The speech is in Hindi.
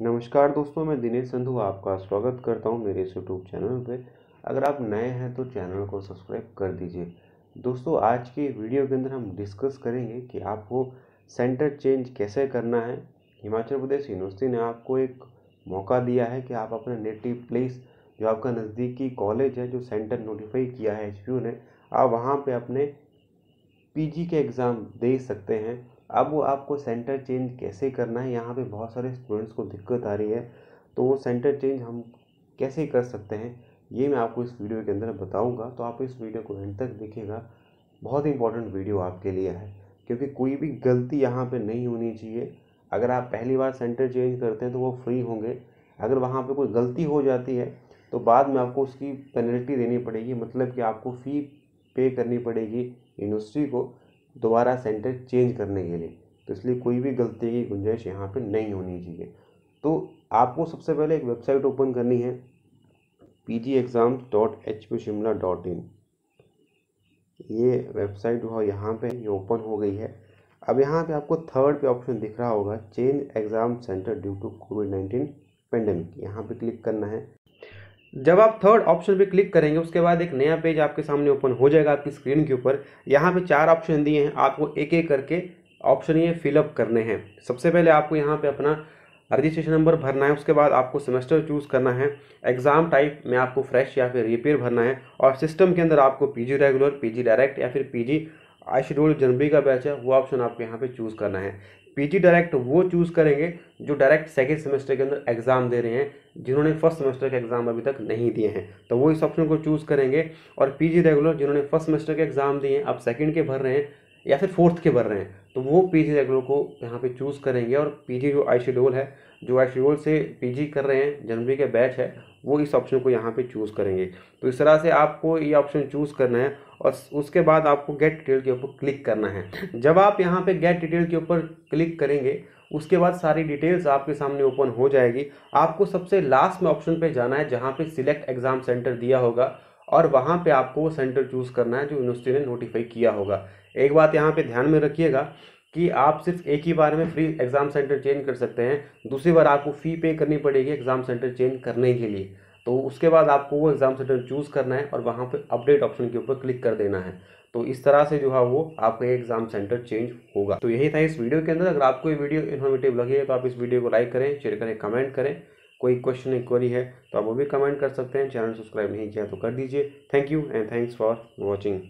नमस्कार दोस्तों, मैं दिनेश संधू आपका स्वागत करता हूँ मेरे इस यूट्यूब चैनल पे। अगर आप नए हैं तो चैनल को सब्सक्राइब कर दीजिए। दोस्तों, आज के वीडियो के अंदर हम डिस्कस करेंगे कि आपको सेंटर चेंज कैसे करना है। हिमाचल प्रदेश यूनिवर्सिटी ने आपको एक मौका दिया है कि आप अपने नेटिव प्लेस, जो आपका नज़दीकी कॉलेज है, जो सेंटर नोटिफाई किया है एच ने, आप वहाँ पर अपने पीजी के एग्ज़ाम दे सकते हैं। अब वो आपको सेंटर चेंज कैसे करना है, यहाँ पे बहुत सारे स्टूडेंट्स को दिक्कत आ रही है तो वो सेंटर चेंज हम कैसे कर सकते हैं, ये मैं आपको इस वीडियो के अंदर बताऊँगा तो आप इस वीडियो को एंड तक देखिएगा। बहुत इंपॉर्टेंट वीडियो आपके लिए है, क्योंकि कोई भी गलती यहाँ पर नहीं होनी चाहिए। अगर आप पहली बार सेंटर चेंज करते हैं तो वो फ्री होंगे, अगर वहाँ पर कोई गलती हो जाती है तो बाद में आपको उसकी पेनल्टी देनी पड़ेगी मतलब कि आपको फ़ी पे करनी पड़ेगी यूनिवर्सिटी को। दोबारा सेंटर चेंज करने के लिए। तो इसलिए कोई भी गलती की गुंजाइश यहाँ पे नहीं होनी चाहिए। तो आपको सबसे पहले एक वेबसाइट ओपन करनी है P G exam dot H P Shimla dot in ये वेबसाइट जो है, यहाँ पे ये ओपन हो गई है। अब यहाँ पे आपको थर्ड पे ऑप्शन दिख रहा होगा change exam centre due to covid nineteen pandemic यहाँ पे क्लिक करना है। जब आप थर्ड ऑप्शन पे क्लिक करेंगे, उसके बाद एक नया पेज आपके सामने ओपन हो जाएगा आपकी स्क्रीन के ऊपर। यहाँ पे चार ऑप्शन दिए हैं, आपको एक एक करके ऑप्शन ये फिलअप करने हैं। सबसे पहले आपको यहाँ पे अपना रजिस्ट्रेशन नंबर भरना है, उसके बाद आपको सेमेस्टर चूज़ करना है। एग्ज़ाम टाइप में आपको फ्रेश या फिर रिपेयर भरना है और सिस्टम के अंदर आपको पीजी रेगुलर पीजी डायरेक्ट या फिर पीजी आई शेड्यूल जनवरी का बैच है, वो ऑप्शन आपको यहाँ पे चूज़ करना है। पीजी डायरेक्ट वो चूज़ करेंगे जो डायरेक्ट सेकेंड सेमेस्टर के अंदर एग्ज़ाम दे रहे हैं, जिन्होंने फ़र्स्ट सेमेस्टर के एग्ज़ाम अभी तक नहीं दिए हैं। तो वो इस ऑप्शन को चूज़ करेंगे और पीजी रेगुलर जिन्होंने फ़र्स्ट सेमेस्टर के एग्ज़ाम दिए हैं, अब सेकेंड के भर रहे हैं या फिर फोर्थ के भर रहे हैं। तो वो पीजी रेगुलर को यहाँ पे चूज़ करेंगे और पीजी जो आई शेड्यूल है, जो आई शेड्यूल से पीजी कर रहे हैं, जनवरी के बैच है, वो इस ऑप्शन को यहाँ पे चूज़ करेंगे। तो इस तरह से आपको ये ऑप्शन चूज़ करना है और उसके बाद आपको गेट डिटेल के ऊपर क्लिक करना है। जब आप यहाँ पे गेट डिटेल के ऊपर क्लिक करेंगे, उसके बाद सारी डिटेल्स आपके सामने ओपन हो जाएगी। आपको सबसे लास्ट में ऑप्शन पे जाना है, जहाँ पे सिलेक्ट एग्ज़ाम सेंटर दिया होगा। और वहाँ पे आपको वो सेंटर चूज़ करना है जो यूनिवर्सिटी ने नोटिफाई किया होगा। एक बात यहाँ पे ध्यान में रखिएगा कि आप सिर्फ़ एक ही बार में फ्री एग्ज़ाम सेंटर चेंज कर सकते हैं। दूसरी बार आपको फ़ी पे करनी पड़ेगी एग्ज़ाम सेंटर चेंज करने के लिए। तो उसके बाद आपको वो एग्ज़ाम सेंटर चूज़ करना है और वहाँ पर अपडेट ऑप्शन के ऊपर क्लिक कर देना है। तो इस तरह से जो है वो आपका एग्ज़ाम सेंटर चेंज होगा। तो यही था इस वीडियो के अंदर। अगर आपको ये वीडियो इन्फॉर्मेटिव लगी तो आप इस वीडियो को लाइक करें शेयर करें कमेंट करें। कोई क्वेश्चन इंक्वायरी है तो आप वो भी कमेंट कर सकते हैं। चैनल सब्सक्राइब नहीं किया तो कर दीजिए। Thank you and thanks for watching